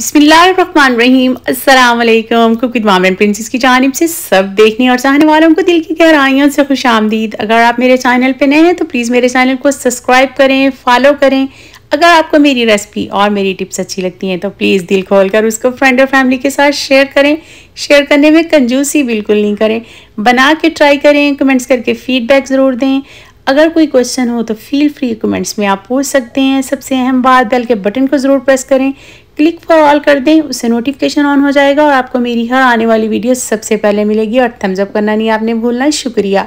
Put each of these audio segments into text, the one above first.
अस्सलाम वालेकुम cook with mom and princess की जानब से सब देखने और चाहने वालों को दिल की गहराइयों से खुश आमदीद। अगर आप मेरे चैनल पे नए हैं तो प्लीज़ मेरे चैनल को सब्सक्राइब करें, फॉलो करें। अगर आपको मेरी रेसिपी और मेरी टिप्स अच्छी लगती हैं तो प्लीज़ दिल खोल कर उसको फ्रेंड और फैमिली के साथ शेयर करें। शेयर करने में कंजूसी बिल्कुल नहीं करें। बना के ट्राई करें। कमेंट्स करके फीडबैक ज़रूर दें। अगर कोई क्वेश्चन हो तो फील फ्री कमेंट्स में आप पूछ सकते हैं। सबसे अहम बात बेल के बटन को ज़रूर प्रेस करें। क्लिक फॉर ऑल कर दें, उससे नोटिफिकेशन ऑन हो जाएगा और आपको मेरी हर आने वाली वीडियो सबसे पहले मिलेगी और थम्सअप करना नहीं आपने भूलना। शुक्रिया।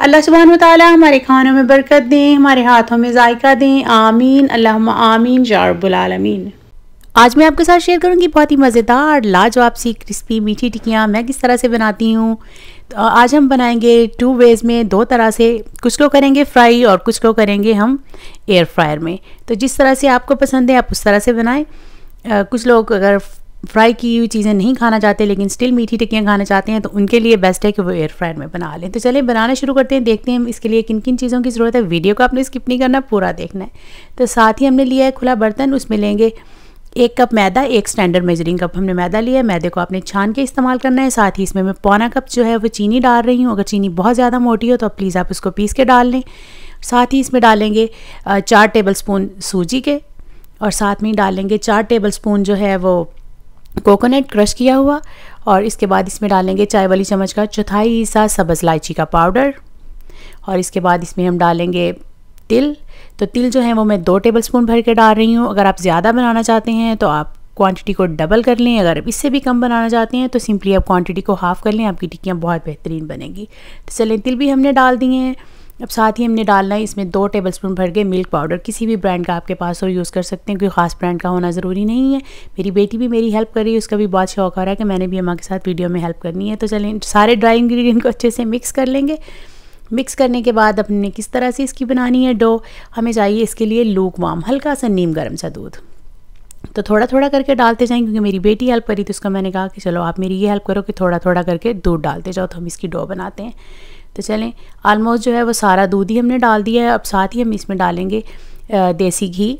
अल्लाह सुबहान ताला हमारे खानों में बरकत दें, हमारे हाथों में जायका दें। आमीन। अल्लाह आमीन जारबुलमीन आज मैं आपके साथ शेयर करूँगी बहुत ही मज़ेदार, लाजवाब, सी क्रिस्पी, मीठी टिकियाँ मैं किस तरह से बनाती हूँ? आज हम बनाएँगे टू वेज़ में, दो तरह से। कुछ को करेंगे फ्राई और कुछ को करेंगे हम एयर फ्रायर में। तो जिस तरह से आपको पसंद है, आप उस तरह से बनाएँ। कुछ लोग अगर फ्राई की हुई चीज़ें नहीं खाना चाहते, लेकिन स्टिल मीठी टिक्कियाँ खाना चाहते हैं तो उनके लिए बेस्ट है कि वो एयर फ्रायर में बना लें। तो चलिए बनाना शुरू करते हैं। देखते हैं इसके लिए किन किन चीज़ों की ज़रूरत है। वीडियो को आपने स्किप नहीं करना, पूरा देखना है। तो साथ ही हमने लिया है खुला बर्तन, उसमें लेंगे एक कप मैदा, एक स्टैंडर्ड मेजरिंग कप हमने मैदा लिया है। मैदे को आपने छान के इस्तेमाल करना है। साथ ही इसमें मैं पौना कप जो है वो चीनी डाल रही हूँ। अगर चीनी बहुत ज़्यादा मोटी हो तो प्लीज़ आप उसको पीस के डाल लें। साथ ही इसमें डालेंगे चार टेबल स्पून सूजी के और साथ में डालेंगे चार टेबल स्पून जो है वो कोकोनट क्रश किया हुआ और इसके बाद इसमें डालेंगे चाय वाली चम्मच का चौथाई हिस्सा, सब्ज़ इलायची का पाउडर और इसके बाद इसमें हम डालेंगे तिल तो तिल जो है वो मैं दो टेबल स्पून भर के डाल रही हूँ। अगर आप ज़्यादा बनाना चाहते हैं तो आप क्वांटिटी को डबल कर लें। अगर इससे भी कम बनाना चाहते हैं तो सिंपली आप क्वांटिटी को हाफ़ कर लें, आपकी टिक्कियाँ बहुत बेहतरीन बनेगी। तो चलें, तिल भी हमने डाल दिए हैं। अब साथ ही हमने डालना है इसमें दो टेबलस्पून भर के मिल्क पाउडर किसी भी ब्रांड का आपके पास हो यूज़ कर सकते हैं, कोई ख़ास ब्रांड का होना ज़रूरी नहीं है। मेरी बेटी भी मेरी हेल्प कर रही है, उसका भी बहुत शौक हो रहा है कि मैंने भी अम्मा के साथ वीडियो में हेल्प करनी है। तो चलें, सारे ड्राई इंग्रीडियंट को अच्छे से मिक्स कर लेंगे। मिक्स करने के बाद अपने किस तरह से इसकी बनानी है डो? हमें चाहिए इसके लिए लूक वाम हल्का सा नीम गर्म सा दूध। तो थोड़ा थोड़ा करके डालते जाएँ, क्योंकि मेरी बेटी हेल्प करी तो उसका मैंने कहा कि चलो आप मेरी ये हेल्प करो कि थोड़ा थोड़ा करके दूध डालते जाओ तो हम इसकी डो बनाते हैं। तो चलें आलमोस्ट जो है वो सारा दूध ही हमने डाल दिया है, अब साथ ही हम इसमें डालेंगे देसी घी।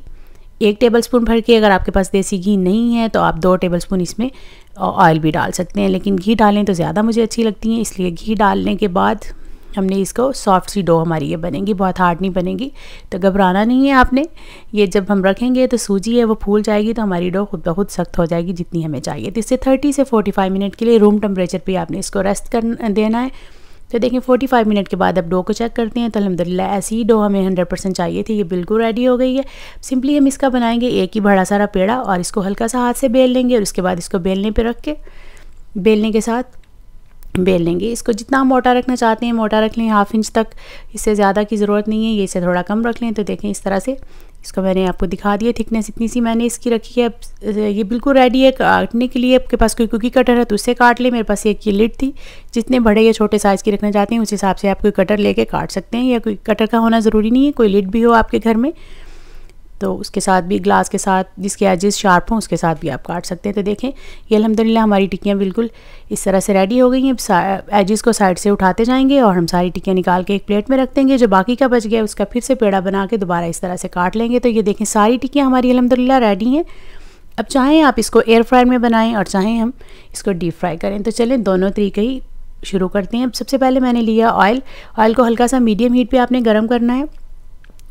एक टेबल स्पून भर के अगर आपके पास देसी घी नहीं है तो आप दो टेबल स्पून इसमें ऑयल भी डाल सकते हैं, लेकिन घी डालें तो ज़्यादा मुझे अच्छी लगती हैं, इसलिए घी डालने के बाद हमने इसको सॉफ्ट सी डो हमारी, ये बनेगी, बहुत हार्ड नहीं बनेगी। तो घबराना नहीं है आपने। ये जब हम रखेंगे तो सूजी है, वो फूल जाएगी तो हमारी डो खुद ब खुद सख्त हो जाएगी जितनी हमें चाहिए। तो इससे थर्टी से फोर्टी फाइव मिनट के लिए रूम टेम्परेचर पर आपने इसको रेस्ट कर, देना है। तो देखें 45 मिनट के बाद अब डो को चेक करते हैं। तो अलहमदिल्ला ऐसी ही डो हमें 100 परसेंट चाहिए थी। ये बिल्कुल रेडी हो गई है। सिंपली हम इसका बनाएँगे एक ही बड़ा सारा पेड़ा और इसको हल्का सा हाथ से बेल लेंगे और उसके बाद इसको बेलने पर रख के, बेलने के साथ बेल लेंगे। इसको जितना मोटा रखना चाहते हैं, मोटा रख लें हाफ़ इंच तक। इससे ज़्यादा की ज़रूरत नहीं है, ये इसे थोड़ा कम रख लें। तो देखें इस तरह से। इसको मैंने आपको दिखा दिया, थिकनेस इतनी सी मैंने इसकी रखी है। ये बिल्कुल रेडी है काटने के लिए। आपके पास कोई कुकी कटर है तो उससे काट ले। मेरे पास एक ये लिड थी। जितने बड़े या छोटे साइज़ की रखना चाहते हैं, उस हिसाब से आप कोई कटर लेके काट सकते हैं। या कोई कटर का होना ज़रूरी नहीं है। कोई लिड भी हो आपके घर में। तो उसके साथ भी ग्लास के साथ, जिसके एजेस शार्प हों, उसके साथ भी आप काट सकते हैं। तो देखें, ये अलहमदिल्ला हमारी टिक्कियाँ बिल्कुल इस तरह से रेडी हो गई हैं। एजेस को साइड से उठाते जाएँगे और हम सारी टिक्कियाँ निकाल के एक प्लेट में रख देंगे। जो बाकी का बच गया उसका फिर से पेड़ा बना के दोबारा इस तरह से काट लेंगे। तो ये देखें, सारी टिक्कियाँ हमारी अलहमदिल्ला रेडी हैं। अब चाहें आप इसको एयर फ्रायर में बनाएँ और चाहें हम इसको डीप फ्राई करें। तो चलें, दोनों तरीके ही शुरू करते हैं। अब सबसे पहले मैंने लिया ऑयल ऑयल को हल्का सा मीडियम हीट पे आपने गर्म करना है।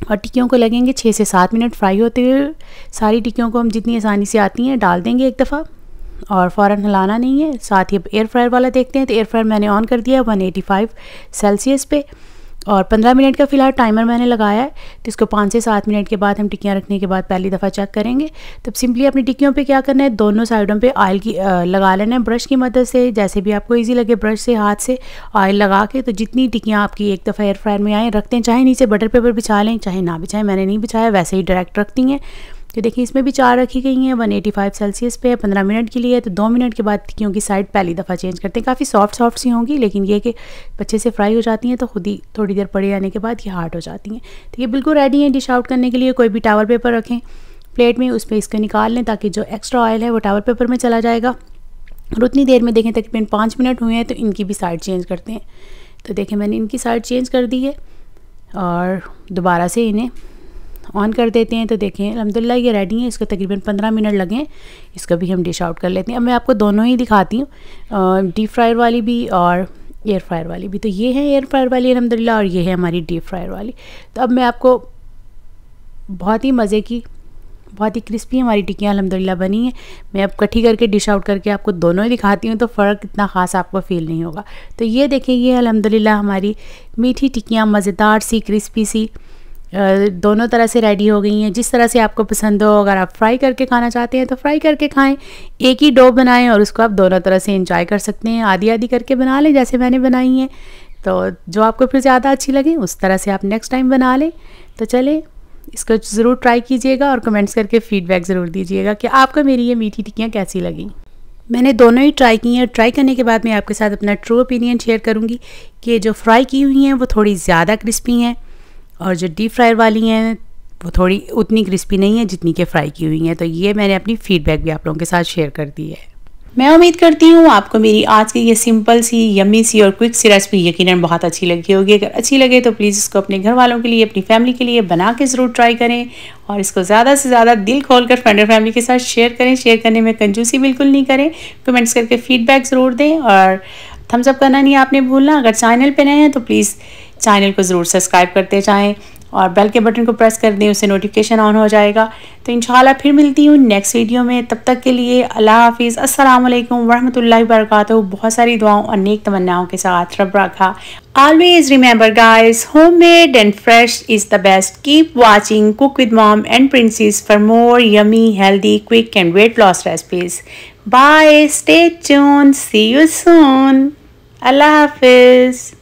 और टिक्कियों को लगेंगे छः से सात मिनट फ्राई होते हुए। सारी टिक्कियों को हम जितनी आसानी से आती हैं, डाल देंगे एक दफ़ा। और फ़ौर हिलाना नहीं है। साथ ही अब एयर फ्रायर वाला देखते हैं तो एयर फ्रायर मैंने ऑन कर दिया एटी फाइव सेल्सियस पे। और 15 मिनट का फ़िलहाल टाइमर मैंने लगाया है। तो इसको पाँच से सात मिनट के बाद हम टिक्कियाँ रखने के बाद पहली दफ़ा चेक करेंगे। तब सिंपली अपनी टिक्कियों पे क्या करना है? दोनों साइडों पे ऑयल की आ, लगा लेना है ब्रश की मदद से। जैसे भी आपको इजी लगे ब्रश से हाथ से ऑयल लगा के तो जितनी टिक्कियाँ आपकी एक दफ़ा एयर फ्रायर में आएँ रखते हैं। चाहे नीचे बटर पेपर बिछा लें चाहे ना बिछाएँ मैंने नहीं बिछाया वैसे ही डायरेक्ट रखती हैं। तो देखिए, इसमें भी चार रखी गई हैं 185 सेल्सियस पे पंद्रह मिनट के लिए तो दो मिनट के बाद टिक्कियों की साइड पहली दफ़ा चेंज करते हैं। काफ़ी सॉफ्ट सॉफ्ट सी होंगी, लेकिन ये कि बच्चे से फ्राई हो जाती हैं तो खुद ही थोड़ी देर पड़े जाने के बाद ये हार्ड हो जाती हैं। तो ये बिल्कुल रेडी हैं डिश आउट करने के लिए, कोई भी टावर पेपर रखें प्लेट में उस पर इसको निकाल लें, ताकि जो एक्स्ट्रा ऑयल है, वो टावर पेपर में चला जाएगा। और उतनी देर में देखें, तकरीबन पाँच मिनट हुए हैं तो इनकी भी साइड चेंज करते हैं। तो देखें, मैंने इनकी साइड चेंज कर दी है, और दोबारा से इन्हें ऑन कर देते हैं तो देखें अलहमदिल्ला ये रेडी है, इसको तकरीबन पंद्रह मिनट लगे इसको भी हम डिश आउट कर लेते हैं। अब मैं आपको दोनों ही दिखाती हूँ डीप फ्रायर वाली भी और एयर फ्रायर वाली भी। तो ये है एयर फ्रायर वाली अलहमदिल्ला और ये है हमारी डीप फ्रायर वाली। तो अब मैं आपको बहुत ही मज़े की, बहुत ही क्रिस्पी हमारी टिक्कियाँ अलहमदिल्ला बनी हैं। मैं अब कट्ठी करके डिश आउट करके आपको दोनों ही दिखाती हूँ तो फ़र्क इतना ख़ास आपको फील नहीं होगा। तो ये देखें, ये अलहमदिल्ला हमारी मीठी टिक्कियाँ, मज़ेदार सी क्रिस्पी सी दोनों तरह से रेडी हो गई हैं। जिस तरह से आपको पसंद हो, अगर आप फ्राई करके खाना चाहते हैं तो फ्राई करके खाएँ। एक ही डो बनाएँ और उसको आप दोनों तरह से इंजॉय कर सकते हैं। आधी आधी करके बना लें, जैसे मैंने बनाई हैं। तो जो आपको फिर ज़्यादा अच्छी लगे, उस तरह से आप नेक्स्ट टाइम बना लें। तो चले, इसको ज़रूर ट्राई कीजिएगा और कमेंट्स करके फ़ीडबैक ज़रूर दीजिएगा कि आपको मेरी ये मीठी टिक्कियाँ कैसी लगी। मैंने दोनों ही ट्राई की हैं और ट्राई करने के बाद मैं आपके साथ अपना ट्रू ओपिनियन शेयर करूँगी कि जो फ्राई की हुई हैं, वो थोड़ी ज़्यादा क्रिस्पी हैं। और जो डीप फ्राई वाली हैं, वो थोड़ी उतनी क्रिस्पी नहीं है जितनी कि फ्राई की हुई हैं। तो ये मैंने अपनी फ़ीडबैक भी आप लोगों के साथ शेयर कर दी है। मैं उम्मीद करती हूँ आपको मेरी आज की ये सिंपल सी यम्मी सी और क्विक सी रेसिपी यकीनन बहुत अच्छी लगी होगी। अगर अच्छी लगे तो प्लीज़ इसको अपने घर वालों के लिए, अपनी फैमिली के लिए बना के ज़रूर ट्राई करें और इसको ज़्यादा से ज़्यादा दिल खोल कर फ्रेंड और फैमिली के साथ शेयर करें। शेयर करने में कंजूसी बिल्कुल नहीं करें। कमेंट्स करके फीडबैक ज़रूर दें और थम्सअप करना नहीं आपने भूलना। अगर चैनल पर नए हैं तो प्लीज़ चैनल को ज़रूर सब्सक्राइब करते जाएँ और बेल के बटन को प्रेस कर दें, उससे नोटिफिकेशन ऑन हो जाएगा। तो इन फिर मिलती हूँ नेक्स्ट वीडियो में। तब तक के लिए अल्लाह हाफिज़। असलकम वरहमतुल्लि वरक बहुत सारी दुआओं और नेक तमन्नाओं के साथ रब रखा। Always remember guys homemade and fresh is the best keep watching cook with mom and princess for more yummy healthy quick and weight loss recipes bye stay चून सी यू सून अल्लाह हाफिज़